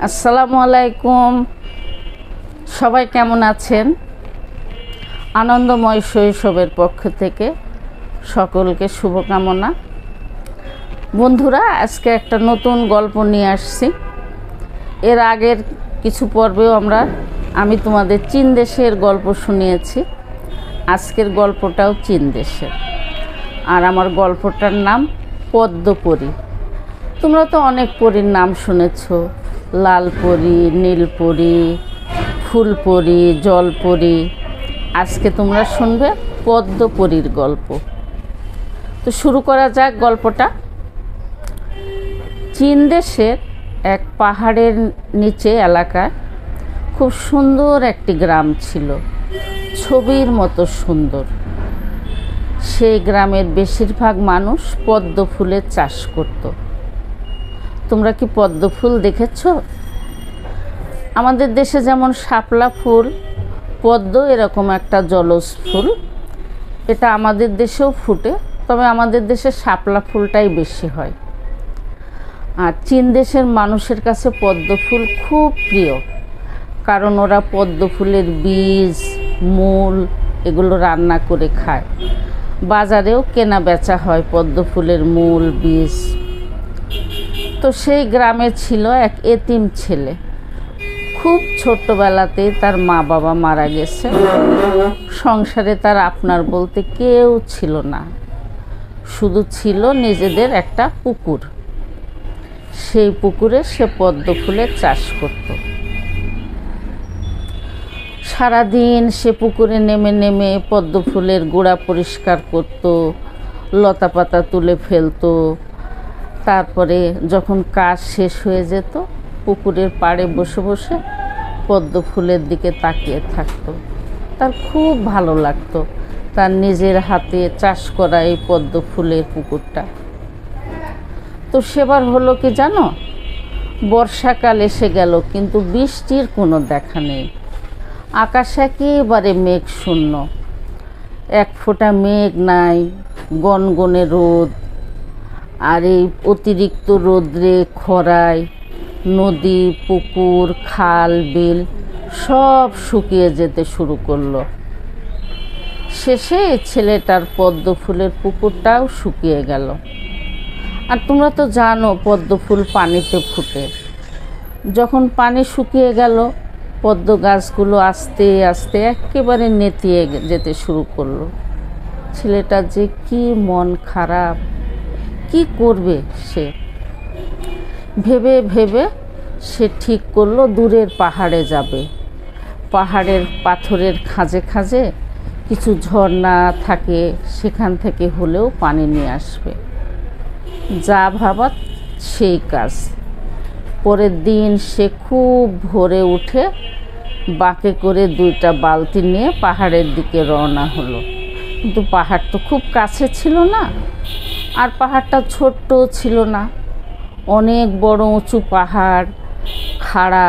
আসসালামু আলাইকুম। সবাই কেমন আছেন? আনন্দময় শৈশবের পক্ষ থেকে সকলকে শুভকামনা। বন্ধুরা, আজকে একটা নতুন গল্প নিয়ে আসছি। এর আগের কিছু পর্বেও আমরা, আমি তোমাদের চীন দেশের গল্প শুনিয়েছি। আজকের গল্পটাও চীন দেশের। আর আমার গল্পটার নাম পদ্মপরী। তোমরা তো অনেক পরীর নাম শুনেছ। লাল পরী নীল পরী ফুল পরী আজকে তোমরা শুনবে পদ্মপরীর গল্প। তো শুরু করা যাক গল্পটা। চীন দেশের এক পাহাড়ের নিচে এলাকায় খুব সুন্দর একটি গ্রাম ছিল। ছবির মতো সুন্দর। সেই গ্রামের বেশিরভাগ মানুষ পদ্ম ফুলের চাষ করত। তোমরা কি পদ্ম ফুল দেখেছ? আমাদের দেশে যেমন শাপলা ফুল, পদ্ম এরকম একটা জলজ ফুল। এটা আমাদের দেশেও ফুটে, তবে আমাদের দেশে শাপলা ফুলটাই বেশি হয়। আর চীন দেশের মানুষের কাছে পদ্ম ফুল খুব প্রিয়, কারণ ওরা পদ্ম ফুলের বীজ, মূল এগুলো রান্না করে খায়। বাজারেও কেনা বেচা হয় পদ্ম ফুলের মূল, বীজ তো সেই গ্রামে ছিল এক এতিম ছেলে। খুব ছোট্টবেলাতেই তার মা বাবা মারা গেছে। সংসারে তার আপনার বলতে কেউ ছিল না। শুধু ছিল নিজেদের একটা পুকুর। সেই পুকুরে সে পদ্ম ফুলের চাষ করত। সারাদিন সে পুকুরে নেমে নেমে পদ্ম ফুলের গোড়া পরিষ্কার করত লতা পাতা তুলে ফেলতো তারপরে যখন কাজ শেষ হয়ে যেত, পুকুরের পাড়ে বসে বসে পদ্ম ফুলের দিকে তাকিয়ে থাকতো। তার খুব ভালো লাগতো তার নিজের হাতে চাষ করা এই পদ্ম ফুলের পুকুরটা। তো সেবার হলো কি জানো? বর্ষাকাল এসে গেল, কিন্তু বৃষ্টির কোনো দেখা নেই। আকাশ একেবারে মেঘ শূন্য এক ফোঁটা মেঘ নাই, গনগনে রোদ আর এই অতিরিক্ত রোদ্রে খরায় নদী, পুকুর, খাল, বিল সব শুকিয়ে যেতে শুরু করল। শেষে ছেলেটার পদ্ম ফুলের পুকুরটাও শুকিয়ে গেল। আর তোমরা তো জানো পদ্ম ফুল পানিতে ফুটে। যখন পানি শুকিয়ে গেল, পদ্ম গাছগুলো আস্তে আস্তে একেবারে নেতিয়ে যেতে শুরু করল। ছেলেটা যে কি মন খারাপ। কি করবে সে? ভেবে ভেবে সে ঠিক করল, দূরের পাহাড়ে যাবে। পাহাড়ের পাথরের খাঁজে খাঁজে কিছু ঝর্ণা থাকে, সেখান থেকে হলেও পানি নিয়ে আসবে। যা ভাবা সেই কাজ। পরের দিন সে খুব ভোরে উঠে বাঁকে করে দুইটা বালতি নিয়ে পাহাড়ের দিকে রওনা হলো। কিন্তু পাহাড় তো খুব কাছে ছিল না। আর পাহাড়টা ছোট্ট ছিল না। অনেক বড় উঁচু পাহাড়, খাড়া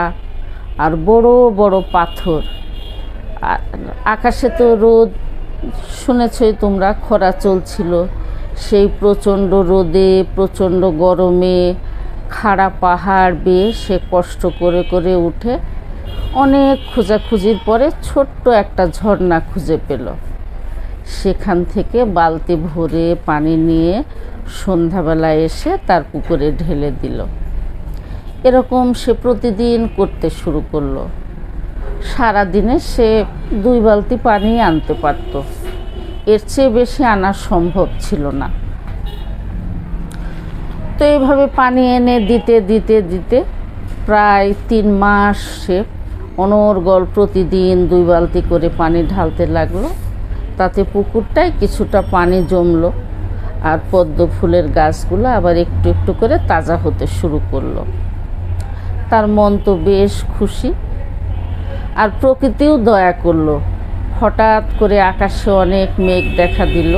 আর বড় বড় পাথর। আর আকাশে তো রোদ, শুনেছই তোমরা, খরা চলছিল। সেই প্রচণ্ড রোদে, প্রচণ্ড গরমে খাড়া পাহাড় বেয়ে সে কষ্ট করে করে উঠে অনেক খোঁজাখুঁজির পরে ছোট্ট একটা ঝর্ণা খুঁজে পেল। সেখান থেকে বালতি ভরে পানি নিয়ে সন্ধ্যাবেলা এসে তার পুকুরে ঢেলে দিল। এরকম সে প্রতিদিন করতে শুরু করল। সারাদিনে সে দুই বালতি পানি আনতে পারত। এর চেয়ে বেশি আনা সম্ভব ছিল না। তো এইভাবে পানি এনে দিতে দিতে দিতে প্রায় তিন মাস সে অনর্গল প্রতিদিন দুই বালতি করে পানি ঢালতে লাগল। তাতে পুকুরটায় কিছুটা পানি জমলো আর পদ্ম ফুলের গাছগুলো আবার একটু একটু করে তাজা হতে শুরু করল। তার মন তো বেশ খুশি আর প্রকৃতিও দয়া করল। হঠাৎ করে আকাশে অনেক মেঘ দেখা দিল।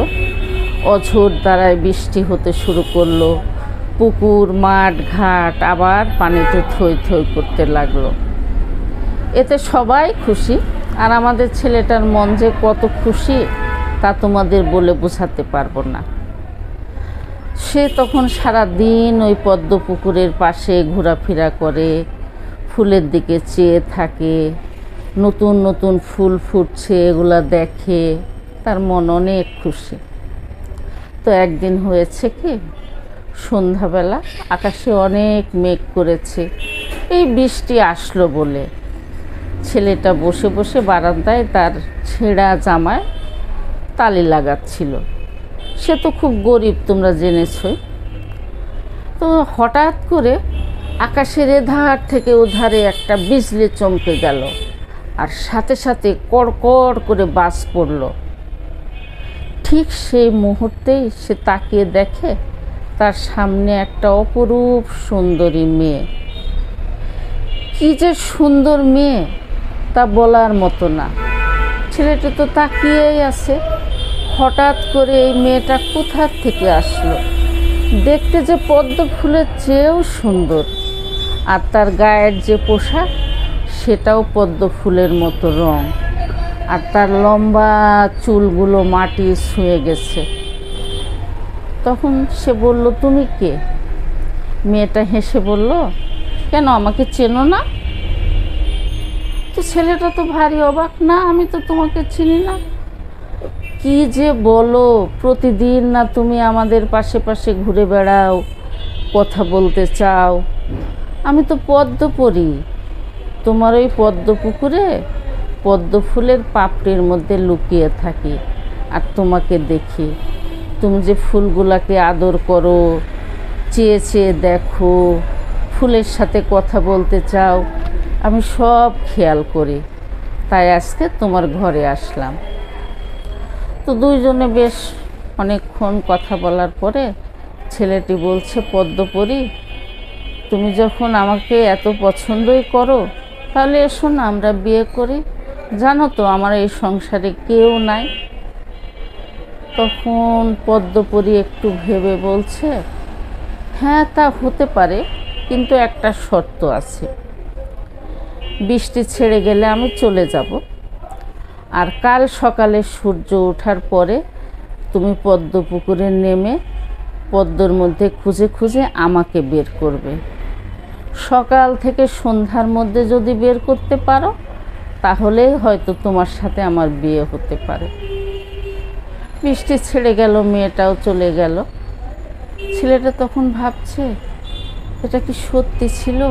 অঝোর দ্বারায় বৃষ্টি হতে শুরু করল। পুকুর, মাঠ, ঘাট আবার পানিতে থই থই করতে লাগল। এতে সবাই খুশি। আর আমাদের ছেলেটার মন যে কত খুশি, তা তোমাদের বলে বোঝাতে পারব না। সে তখন সারা দিন ওই পদ্ম পুকুরের পাশে ঘোরাফেরা করে, ফুলের দিকে চেয়ে থাকে, নতুন নতুন ফুল ফুটছে, এগুলা দেখে তার মন অনেক খুশি। তো একদিন হয়েছে কি, সন্ধ্যাবেলা আকাশে অনেক মেঘ করেছে, এই বৃষ্টি আসলো বলে ছেলেটা বসে বসে বারান্দায় তার ছেঁড়া জামায় তালি লাগাচ্ছিল। সে তো খুব গরিব, তোমরা জেনেছই। তো হঠাৎ করে আকাশের এধার থেকে ওধারে একটা বিজলি চমকে গেল আর সাথে সাথে কড়কড় করে বাস পড়ল। ঠিক সেই মুহূর্তেই সে তাকিয়ে দেখে তার সামনে একটা অপরূপ সুন্দরী মেয়ে। কী যে সুন্দর মেয়ে! তা বলার মতো না। ছেলেটা তো তাকিয়েই আছে। হঠাৎ করে এই মেয়েটা কোথার থেকে আসলো? দেখতে যে পদ্ম ফুলের চেয়েও সুন্দর। আর তার গায়ের যে পোশাক, সেটাও পদ্ম ফুলের মতো রং। আর তার লম্বা চুলগুলো মাটি ছুঁয়ে গেছে। তখন সে বলল, তুমি কে? মেয়েটা হেসে বলল, কেন আমাকে চেনো না? তো ছেলেটা তো ভারী অবাক। না, আমি তো তোমাকে চিনি না। কি যে বলো, প্রতিদিন না তুমি আমাদের পাশে পাশে ঘুরে বেড়াও, কথা বলতে চাও। আমি তো পদ্ম পড়ি তোমার ওই পদ্ম পুকুরে পদ্ম ফুলের পাপড়ির মধ্যে লুকিয়ে থাকি আর তোমাকে দেখি। তুমি যে ফুলগুলাকে আদর করো, চেয়ে চেয়ে দেখো, ফুলের সাথে কথা বলতে চাও আমি সব খেয়াল করি। তাই আজকে তোমার ঘরে আসলাম। তো দুইজনে বেশ অনেকক্ষণ কথা বলার পরে ছেলেটি বলছে, পদ্মপরি, তুমি যখন আমাকে এত পছন্দই করো, তাহলে এসো না, আমরা বিয়ে করি। জানো তো, আমার এই সংসারে কেউ নাই। তখন পদ্মপরি একটু ভেবে বলছে হ্যাঁ তা হতে পারে, কিন্তু একটা শর্ত আছে। বৃষ্টি ছেড়ে গেলে আমি চলে যাব। আর কাল সকালে সূর্য ওঠার পরে তুমি পদ্ম পুকুরে নেমে পদ্মর মধ্যে খুঁজে খুঁজে আমাকে বের করবে। সকাল থেকে সন্ধ্যার মধ্যে যদি বের করতে পারো, তাহলে হয়তো তোমার সাথে আমার বিয়ে হতে পারে। বৃষ্টি ছেড়ে গেল, মেয়েটাও চলে গেল। ছেলেটা তখন ভাবছে, এটা কি সত্যি ছিল?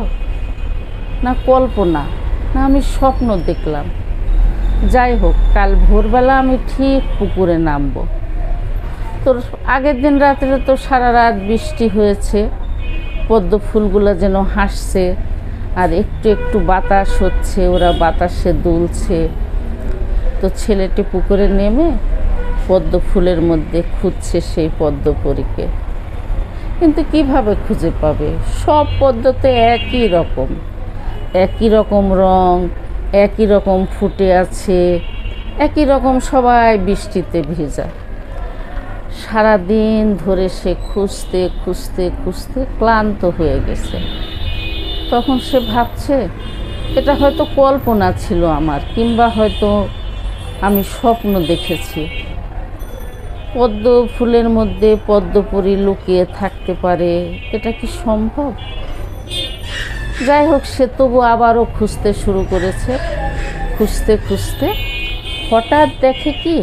না কল্পনা, না আমি স্বপ্ন দেখলাম। যাই হোক, কাল ভোরবেলা আমি ঠিক পুকুরে নামবো। তোর আগের দিন রাত্রে তো সারা রাত বৃষ্টি হয়েছে, পদ্ম ফুলগুলো যেন হাসছে, আর একটু একটু বাতাস হচ্ছে, ওরা বাতাসে দুলছে। তো ছেলেটি পুকুরে নেমে পদ্ম ফুলের মধ্যে খুঁজছে সেই পদ্ম পদ্মপরীকে কিন্তু কীভাবে খুঁজে পাবে? সব পদ্ম তো একই রকম। একই রকম রং, একই রকম ফুটে আছে, একই রকম সবাই বৃষ্টিতে ভেজা। সারাদিন ধরে সে খুঁজতে খুঁজতে খুঁজতে ক্লান্ত হয়ে গেছে। তখন সে ভাবছে, এটা হয়তো কল্পনা ছিল আমার, কিংবা হয়তো আমি স্বপ্ন দেখেছি। পদ্ম ফুলের মধ্যে পদ্মপুরি লুকিয়ে থাকতে পারে, এটা কি সম্ভব? যাই হোক, সে তবু আবারও খুঁজতে শুরু করেছে। খুঁজতে খুঁজতে হঠাৎ দেখে কি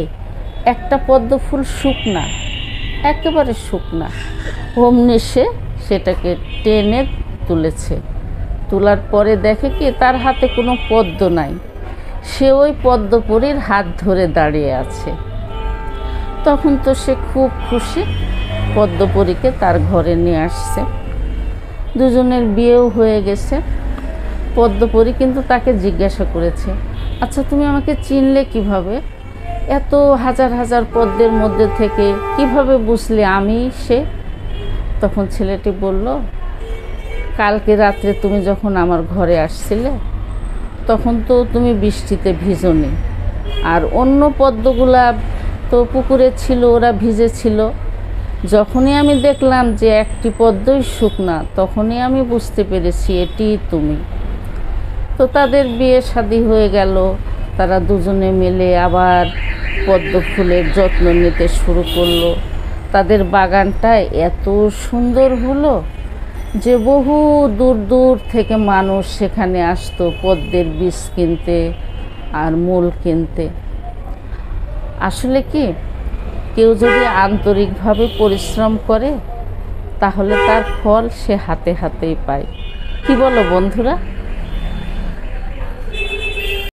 একটা পদ্ম ফুল শুকনা, একেবারে শুকনা। অমনি সে সেটাকে টেনে তুলেছে। তোলার পরে দেখে কি তার হাতে কোনো পদ্ম নাই। সে ওই পদ্মপুরীর হাত ধরে দাঁড়িয়ে আছে। তখন তো সে খুব খুশি, পদ্মপুরীকে তার ঘরে নিয়ে আসছে। দুজনের বিয়েও হয়ে গেছে, পদ্মপরী, কিন্তু তাকে জিজ্ঞাসা করেছে আচ্ছা তুমি আমাকে চিনলে কীভাবে? এত হাজার হাজার পদ্মের মধ্যে থেকে কীভাবে বুঝলে আমি সে? তখন ছেলেটি বলল, কালকে রাত্রে তুমি যখন আমার ঘরে আসছিলে, তখন তো তুমি বৃষ্টিতে ভিজনি, আর অন্য পদ্মগুলা তো পুকুরে ছিল, ওরা ভিজেছিল যখনই আমি দেখলাম যে একটি পদ্মই শুকনা, তখনই আমি বুঝতে পেরেছি এটি তুমি। তো তাদের বিয়ে শাদী হয়ে গেল। তারা দুজনে মিলে আবার পদ্ম ফুলের যত্ন নিতে শুরু করল। তাদের বাগানটা এত সুন্দর হলো যে বহু দূর দূর থেকে মানুষ সেখানে আসতো পদ্মের বীজ কিনতে আর মূল কিনতে। আসলে কি? কেউ যদি আন্তরিকভাবে পরিশ্রম করে, তাহলে তার ফল সে হাতে হাতেই পায়। কি বলো বন্ধুরা?